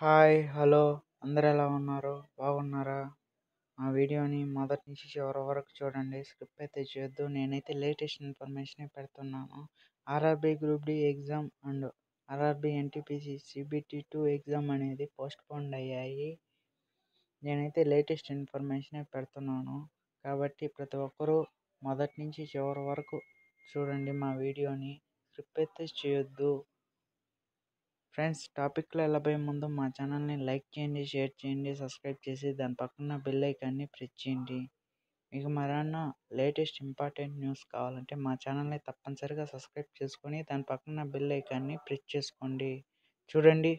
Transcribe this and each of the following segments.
Hi hello. అందరు ఎలా ఉన్నారు? బాగున్నారా? మా వీడియోని మొదటి నుంచి చివరి వరకు చూడండి. స్క్రిప్ట్ అయితే చేయొద్దు. నేనైతే లేటెస్ట్ ఇన్ఫర్మేషన్ పెడుతున్నాను. RRB group D exam and RRB NTPC CBT two exam అనేది పోస్ట్ పోన్ అయ్యాయి. నేనైతే లేటెస్ట్ ఇన్ఫర్మేషన్ పెడుతున్నాను. కాబట్టి ప్రతి ఒక్కరూ మొదటి నుంచి చివరి వరకు చూడండి మా వీడియోని. స్క్రిప్ట్ అయితే చేయొద్దు. ఫ్రెండ్స్ టాపిక్లో వెళ్ళబోయే ముందు మా ఛానల్ని లైక్ చేయండి షేర్ చేయండి సబ్స్క్రైబ్ చేసి దాని పక్కన బెల్ ఐకాన్ని ప్రెస్ చేయండి. మీకు మరన్నా లేటెస్ట్ ఇంపార్టెంట్ న్యూస్ కావాలంటే మా ఛానల్ని తప్పనిసరిగా సబ్స్క్రైబ్ చేసుకొని దాని పక్కన బెల్ ఐకాన్ని ప్రెస్ చేసుకోండి. చూడండి.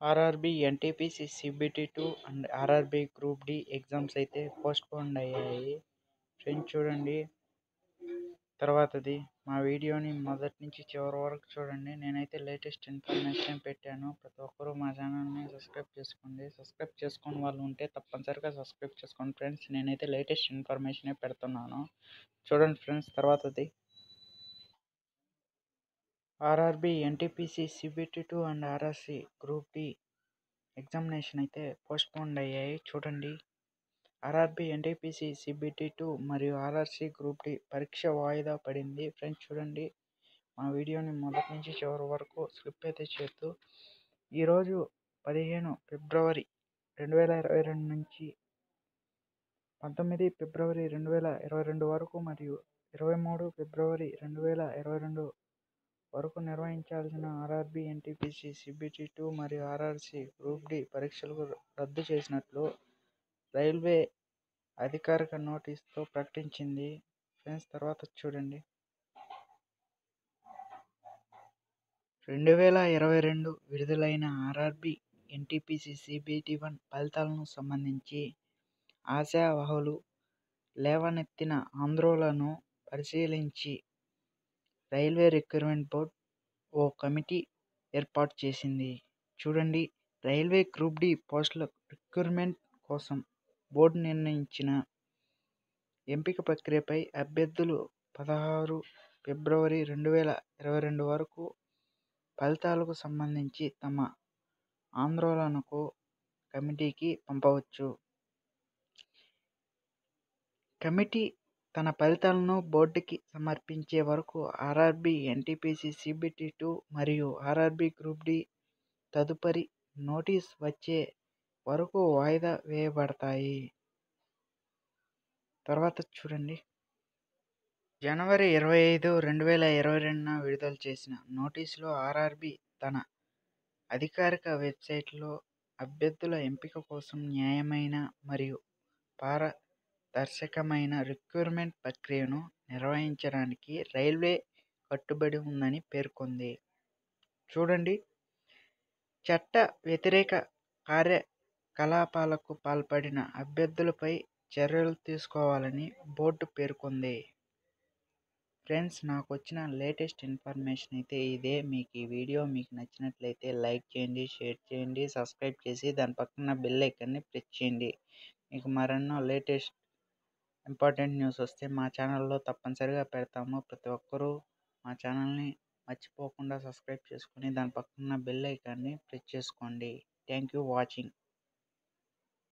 RRB NTPC CBT two and RRB group D exams అయితే పోస్ట్పోన్ అయ్యాయి. ఫ్రెండ్స్ చూడండి. తర్వాతది మా వీడియోని మొదటి నుంచి చివరి వరకు చూడండి. నేనైతే లేటెస్ట్ ఇన్ఫర్మేషన్ పెట్టాను. ప్రతి ఒక్కరూ మా ఛానల్ని సబ్స్క్రైబ్ చేసుకోండి. సబ్స్క్రైబ్ చేసుకుని వాళ్ళు ఉంటే తప్పనిసరిగా సబ్స్క్రైబ్ చేసుకోండి ఫ్రెండ్స్. నేనైతే లేటెస్ట్ ఇన్ఫర్మేషనే పెడుతున్నాను. చూడండి ఫ్రెండ్స్ తర్వాతది. RRB NTPC CBT two and RRC group D examination అయితే పోస్ట్పోండ్ అయ్యాయి. చూడండి. ఆర్ఆర్బి ఎన్టీపీసీ సిబిటి టూ మరియు ఆర్ఆర్సి గ్రూప్ డి పరీక్ష వాయిదా పడింది. ఫ్రెండ్స్ చూడండి. మా వీడియోని మొదటి నుంచి చివరి వరకు స్లిప్ అయితే చేయొద్దు ఈరోజు పదిహేను ఫిబ్రవరి రెండు వేల ఇరవై రెండు నుంచి పంతొమ్మిది ఫిబ్రవరి రెండు వేల ఇరవై రెండు వరకు మరియు ఇరవై మూడు ఫిబ్రవరి రెండు వేల ఇరవై రెండు వరకు నిర్వహించాల్సిన ఆర్ఆర్బి ఎన్టీపీసీ సిబిటి టూ మరియు ఆర్ఆర్సి గ్రూప్ డి పరీక్షలు రద్దు చేసినట్లు రైల్వే అధికారిక నోటీస్తో ప్రకటించింది. ఫ్రెండ్స్ తర్వాత చూడండి. రెండు వేల ఇరవై రెండు విడుదలైన ఆర్ఆర్బి ఎన్టీపీసీ సిబిటి వన్ ఫలితాలను సంబంధించి ఆశావహులు లేవనెత్తిన ఆందోళనను పరిశీలించి రైల్వే రిక్రూట్మెంట్ బోర్డ్ ఓ కమిటీ ఏర్పాటు చేసింది. చూడండి రైల్వే గ్రూప్ డి పోస్టుల రిక్రూట్మెంట్ కోసం బోర్డు నిర్ణయించిన ఎంపిక ప్రక్రియపై అభ్యర్థులు పదహారు ఫిబ్రవరి రెండు వేల ఇరవై రెండు వరకు ఫలితాలకు సంబంధించి తమ ఆందోళనకు కమిటీకి పంపవచ్చు. కమిటీ తన ఫలితాలను బోర్డుకి సమర్పించే వరకు ఆర్ఆర్బి ఎన్టీపీసీ సిబిటి టూ మరియు ఆర్ఆర్బి గ్రూప్ డి తదుపరి నోటీస్ వచ్చే వరకు వాయిదా వేయబడతాయి. తర్వాత చూడండి. జనవరి ఇరవై ఐదు రెండు వేల ఇరవై రెండున విడుదల చేసిన నోటీసులో ఆర్ఆర్బి తన అధికారిక వెబ్సైట్లో అభ్యర్థుల ఎంపిక కోసం న్యాయమైన మరియు పారదర్శకమైన రిక్రూట్మెంట్ ప్రక్రియను నిర్వహించడానికి రైల్వే కట్టుబడి ఉందని పేర్కొంది. చూడండి. చట్ట వ్యతిరేక కార్య కలాపాలకు పాల్పడిన అభ్యర్థులపై చర్యలు తీసుకోవాలని బోర్డు పేర్కొంది. ఫ్రెండ్స్ నాకు వచ్చిన లేటెస్ట్ ఇన్ఫర్మేషన్ అయితే ఇదే. మీకు ఈ వీడియో మీకు నచ్చినట్లయితే లైక్ చేయండి షేర్ చేయండి సబ్స్క్రైబ్ చేసి దాని పక్కన బెల్ ఐకాన్ని ప్రెస్ చేయండి. మీకు మరెన్నో లేటెస్ట్ ఇంపార్టెంట్ న్యూస్ వస్తే మా ఛానల్లో తప్పనిసరిగా పెడతాము. ప్రతి ఒక్కరూ మా ఛానల్ని మర్చిపోకుండా సబ్స్క్రైబ్ చేసుకొని దాని పక్కన బెల్ ఐకాన్ని ప్రెస్ చేసుకోండి. Thank you watching.